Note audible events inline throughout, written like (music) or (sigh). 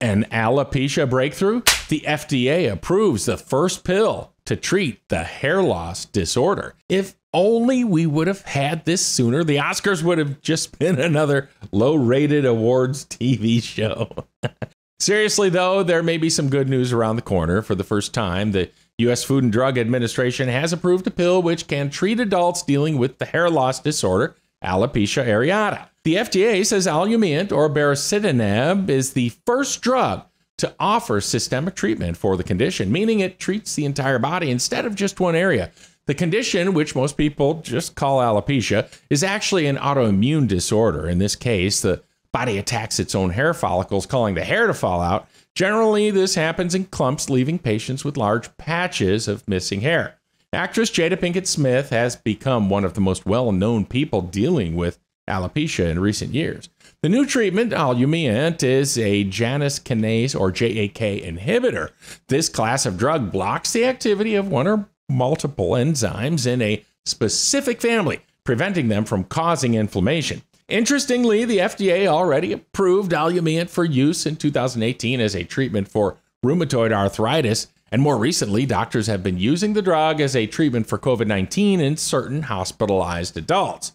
An alopecia breakthrough? The FDA approves the first pill to treat the hair loss disorder. If only we would have had this sooner, the Oscars would have just (laughs) been another low rated awards TV show. (laughs) Seriously, though, there may be some good news around the corner. For the first time, the U.S. Food and Drug Administration has approved a pill which can treat adults dealing with the hair loss disorder, alopecia areata. The FDA says Olumiant or baricitinib is the first drug to offer systemic treatment for the condition, meaning it treats the entire body instead of just one area. The condition, which most people just call alopecia, is actually an autoimmune disorder. In this case, the body attacks its own hair follicles, causing the hair to fall out. Generally, this happens in clumps, leaving patients with large patches of missing hair. Actress Jada Pinkett Smith has become one of the most well known people dealing with alopecia in recent years. The new treatment, Olumiant, is a Janus kinase or JAK inhibitor. This class of drug blocks the activity of one or multiple enzymes in a specific family, preventing them from causing inflammation. Interestingly, the FDA already approved Olumiant for use in 2018 as a treatment for rheumatoid arthritis, and more recently, doctors have been using the drug as a treatment for COVID 19 in certain hospitalized adults.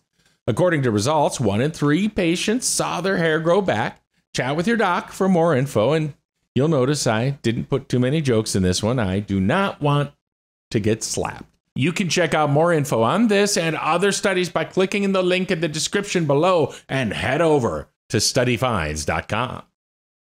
According to results, one in three patients saw their hair grow back. Chat with your doc for more info, and you'll notice I didn't put too many jokes in this one. I do not want to get slapped. You can check out more info on this and other studies by clicking in the link in the description below and head over to studyfinds.com.